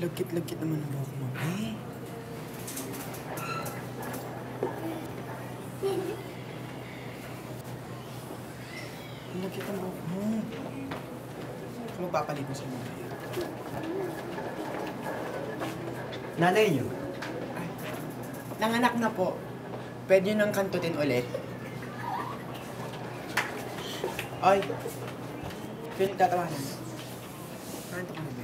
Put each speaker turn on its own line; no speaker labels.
Lagkit-lagkit naman ang buhok mo. Eh. Lagkit ang buhok mo. Ano Kung magpapalit mo sa mga
Nanay niyo?
Nanganak na po. Pwede nang kantutin ulit. Ay. Pinagtatawanan. Kanto ka na.